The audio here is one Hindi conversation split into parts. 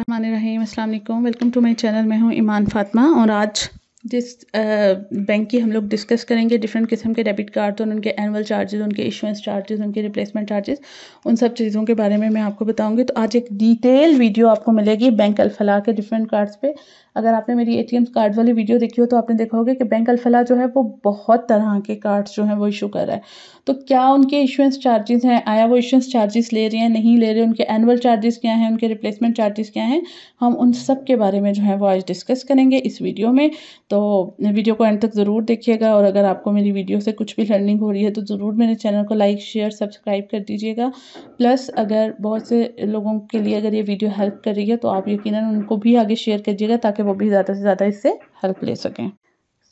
रहीम अस्सलाम वालेकुम वेलकम टू माय चैनल मैं हूँ ईमान फातिमा और आज जिस बैंक की हम लोग डिस्कस करेंगे डिफरेंट किस्म के डेबिट कार्ड और उनके एनुअल चार्जेस उनके इशुएंस चार्जेस उनके रिप्लेसमेंट चार्जेस उन सब चीज़ों के बारे में मैं आपको बताऊँगी। तो आज एक डिटेल वीडियो आपको मिलेगी बैंक अलफला के डिफरेंट कार्ड्स पे। अगर आपने मेरी एटीएम कार्ड वाली वीडियो देखी हो तो आपने देखा होगा कि बैंक अलफला जो है वो बहुत तरह के कार्ड्स जो हैं वो इशू कर रहा है। तो क्या उनके इशुएंस चार्जेस हैं? आया वो इशुएंस चार्जेस ले रहे हैं, नहीं ले रहे उनके एनुअल चार्जेस क्या हैं? उनके रिप्लेसमेंट चार्जेस क्या हैं? हम उन सब के बारे में जो है वो आज डिस्कस करेंगे इस वीडियो में। तो वीडियो को एंड तक ज़रूर देखिएगा और अगर आपको मेरी वीडियो से कुछ भी लर्निंग हो रही है तो ज़रूर मेरे चैनल को लाइक शेयर सब्सक्राइब कर दीजिएगा। प्लस अगर बहुत से लोगों के लिए अगर ये वीडियो हेल्प कर रही है तो आप यकीन उनको भी आगे शेयर कीजिएगा ताकि वो भी ज़्यादा से ज़्यादा इससे हेल्प ले सकें।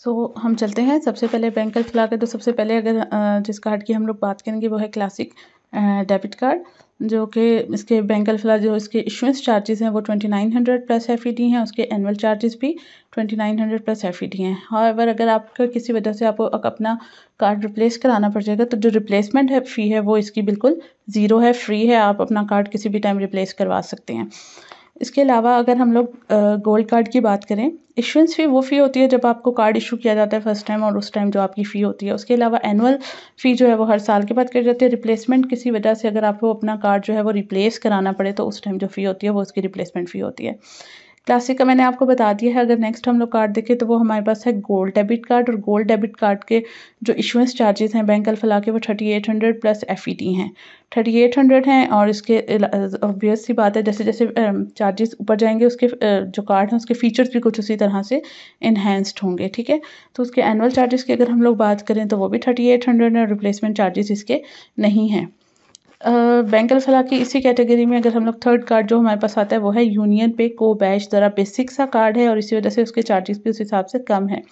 सो so, हम चलते हैं। सबसे पहले बैंक के तो सबसे पहले अगर जिस कार्ड की हम लोग बात करेंगे वो है क्लासिक डेबिट कार्ड। जो कि इसके बैंक फ़िलहाल जो इसके इशुएंस चार्जेस हैं वो twenty nine hundred plus F E हैं, उसके एनुअल चार्जेस भी twenty nine hundred plus F E हैं। और अगर आपका किसी वजह से आपको अपना कार्ड रिप्लेस कराना पड़ जाएगा तो जो रिप्लेसमेंट है फ़ी है, वो इसकी बिल्कुल ज़ीरो है। फ्री है, आप अपना कार्ड किसी भी टाइम रिप्लेस करवा सकते हैं। इसके अलावा अगर हम लोग गोल्ड कार्ड की बात करें इशुएंस फ़ी वो फ़ी होती है जब आपको कार्ड इशू किया जाता है फ़र्स्ट टाइम और उस टाइम जो आपकी फ़ी होती है। उसके अलावा एनुअल फ़ी जो है वो हर साल के बाद कर जाती है। रिप्लेसमेंट किसी वजह से अगर आपको अपना कार्ड जो है वो रिप्लेस कराना पड़े तो उस टाइम जो फ़ी होती है वो उसकी रिप्लेसमेंट फ़ी होती है। क्लासिक का मैंने आपको बता दिया है, अगर नेक्स्ट हम लोग कार्ड देखें तो वो हमारे पास है गोल्ड डेबिट कार्ड और गोल्ड डेबिट कार्ड के जो इशुएंस चार्जेस हैं बैंक अल्फला के वो thirty eight hundred plus F E T हैं। थर्टी एट हंड्रेड हैं और इसके ऑब्वियस सी बात है, जैसे जैसे चार्जेस ऊपर जाएँगे, उसके जो कार्ड हैं, उसके फीचर्स भी कुछ उसी तरह से इन्हेंस्ड होंगे, ठीक है? तो उसके एनुअल चार्जेस की अगर हम लोग बात करें तो वो भी थर्टी एट हंड्रेड है रिप्लेसमेंट चार्जेस इसके नहीं हैं। बैंक अलफला की इसी कैटेगरी में अगर हम लोग थर्ड कार्ड जो हमारे पास आता है वो है यूनियन पे को बैच ज़रा बेसिक सा कार्ड है और इसी वजह से उसके चार्जेस भी उस हिसाब से कम है।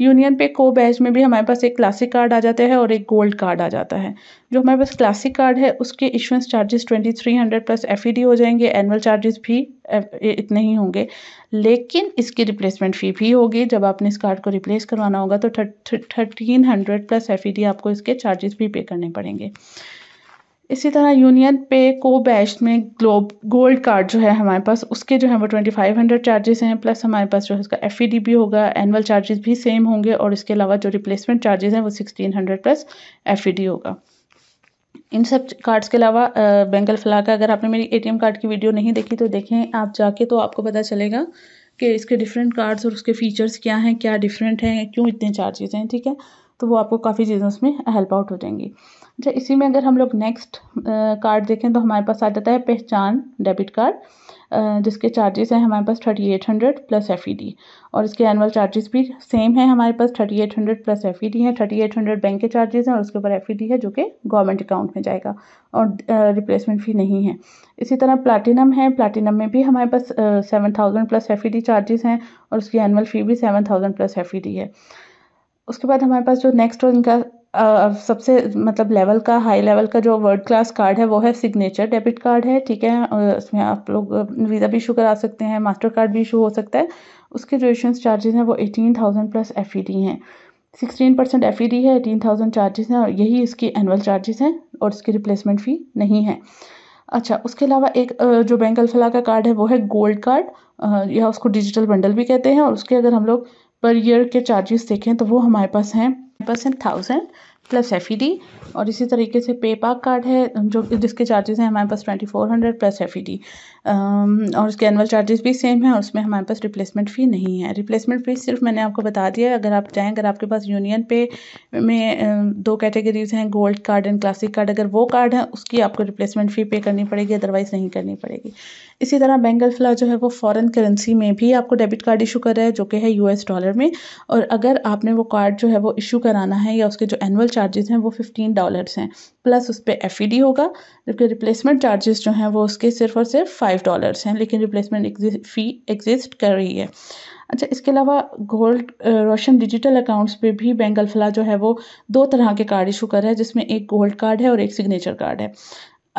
यूनियन पे को बैच में भी हमारे पास एक क्लासिक कार्ड आ जाता है और एक गोल्ड कार्ड आ जाता है। जो हमारे पास क्लासिक कार्ड है, उसके issuance charges twenty three hundred plus F E D हो जाएँगे एनुअल चार्जेस भी इतने ही होंगे। लेकिन इसकी रिप्लेसमेंट फ़ी भी होगी। जब आपने इस कार्ड को रिप्लेस करवाना होगा तो thirteen hundred plus F E D आपको इसके चार्जेस भी पे करने पड़ेंगे। इसी तरह यूनियन पे को बैच में ग्लोब, गोल्ड कार्ड जो है हमारे पास, उसके जो है वो ट्वेंटी फाइव हंड्रेड चार्जेस हैं प्लस हमारे पास जो है उसका एफ़ भी होगा एनुअल चार्जेस भी सेम होंगे, और इसके अलावा जो रिप्लेसमेंट चार्जेस हैं वो सिक्सटीन हंड्रेड प्लस एफईडी होगा। इन सब कार्ड्स के अलावा बेंगल फला का अगर आपने मेरी एटीएम कार्ड की वीडियो नहीं देखी तो देखें, आप जाके तो आपको पता चलेगा कि इसके डिफरेंट कार्ड्स और उसके फीचर्स क्या हैं, क्या डिफरेंट हैं, क्यों इतने चार्जेस हैं, ठीक है? तो वो आपको काफ़ी चीज़ें उसमें हेल्प आउट हो जाएँगी। अच्छा इसी में अगर हम लोग नेक्स्ट कार्ड देखें तो हमारे पास आ जाता है पहचान डेबिट कार्ड जिसके चार्जेस हैं हमारे पास thirty eight hundred plus F E D और इसके एनुअल चार्जेस भी सेम है हमारे पास thirty eight hundred plus F E D है थर्टी एट हंड्रेड बैंक के चार्जेस हैं और उसके ऊपर एफ़ ई डी है जो कि गवर्नमेंट अकाउंट में जाएगा और रिप्लेसमेंट फ़ी नहीं है। इसी तरह प्लाटिनम है प्लाटिनम में भी हमारे पास seven thousand plus F E D charges हैं और उसकी एनुअल फ़ी भी seven thousand plus F E D है। उसके बाद हमारे पास जो नेक्स्ट इनका सबसे मतलब लेवल का हाई लेवल का जो वर्ल्ड क्लास कार्ड है, वो है सिग्नेचर डेबिट कार्ड है, ठीक है? उसमें आप लोग वीज़ा भी इशू करा सकते हैं मास्टर कार्ड भी इशू हो सकता है। उसके जो इशुएंस चार्जेस हैं, वो eighteen thousand plus F E D हैं। Sixteen percent F E D है एटीन थाउज़ेंड चार्जेस हैं, और यही इसकी एनुअल चार्जेस हैं, और इसकी रिप्लेसमेंट फ़ी नहीं है। अच्छा उसके अलावा एक जो बैंक अल्फला का कार्ड है, वो है गोल्ड कार्ड या उसको डिजिटल बंडल भी कहते हैं, और उसके अगर हम लोग पर ईयर के चार्जेस देखें तो वो हमारे पास हैं। परसेंट थाउज़ेंड प्लस एफ़ और इसी तरीके से पे पाक कार्ड है, जो जिसके चार्जेस हैं हमारे पास twenty four hundred plus F और उसके एनुअल चार्जेस भी सेम है और उसमें हमारे पास रिप्लेसमेंट फ़ी नहीं है। रिप्लेसमेंट फ़ी सिर्फ़ मैंने आपको बता दिया है, अगर आप चाहें, अगर आपके पास यूनियन पे में दो कैटेगरीज हैं gold card and classic card अगर वो कार्ड है, उसकी आपको रिप्लेसमेंट फ़ी पे करनी पड़ेगी अदरवाइज़ नहीं करनी पड़ेगी। इसी तरह बेंगल अल्फला जो है वो फॉरेन करेंसी में भी आपको डेबिट कार्ड इशू कर रहा है, जो कि है यूएस डॉलर में। और अगर आपने वो कार्ड जो है वो इशू कराना है या उसके जो एनुअल चार्जेस हैं, वो फिफ्टीन डॉलर्स हैं। प्लस उस पर एफ़ होगा, जबकि रिप्लेसमेंट चार्जेस जो हैं वो उसके सिर्फ़ और सिर्फ़ फाइव डॉलर्स हैं, लेकिन रिप्लेसमेंट फ़ी एग्जिस्ट कर रही है। अच्छा इसके अलावा गोल्ड रोशन डिजिटल अकाउंट्स पे भी बैंक अल्फला जो है वो दो तरह के कार्ड इशू कर रहा है, जिसमें एक गोल्ड कार्ड है और एक सिग्नेचर कार्ड है।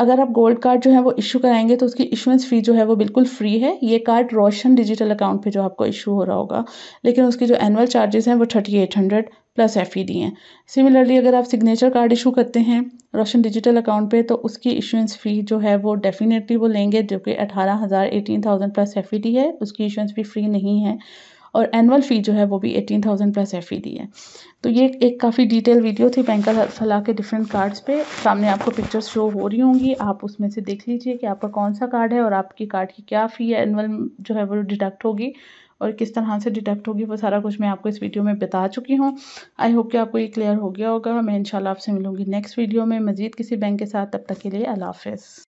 अगर आप गोल्ड कार्ड जो है वो इशू कराएँगे तो उसकी इशुएंस फ़ी जो है वो बिल्कुल फ्री है। ये कार्ड रोशन डिजिटल अकाउंट पे जो आपको इशू हो रहा होगा। लेकिन उसकी जो एनुअल चार्जेस हैं वो thirty eight hundred plus F E D हैं। सिमिलरली अगर आप सिग्नेचर कार्ड इशू करते हैं रोशन डिजिटल अकाउंट पे तो उसकी इशुएंस फ़ी जो है वो डेफिनेटली वो लेंगे, जो कि अठारह हज़ार eighteen thousand plus F E D है। उसकी इशुएंस फ़ी फ्री नहीं है। और एनुअल फ़ी जो है वो भी eighteen thousand plus F E D है। तो ये एक काफ़ी डिटेल वीडियो थी बैंक का सलाह के डिफरेंट कार्ड्स पे। सामने आपको पिक्चर्स शो हो रही होंगी। आप उसमें से देख लीजिए कि आपका कौन सा कार्ड है और आपकी कार्ड की क्या फ़ी है। एनुअल जो है वो डिडक्ट होगी और किस तरह से डिटेक्ट होगी वो सारा कुछ मैं आपको इस वीडियो में बता चुकी हूँ। आई होप कि आपको ये क्लियर हो गया होगा। मैं इंशाल्लाह आपसे मिलूँगी नेक्स्ट वीडियो में। मज़ीद किसी बैंक के साथ। तब तक के लिए अल्लाह हाफ़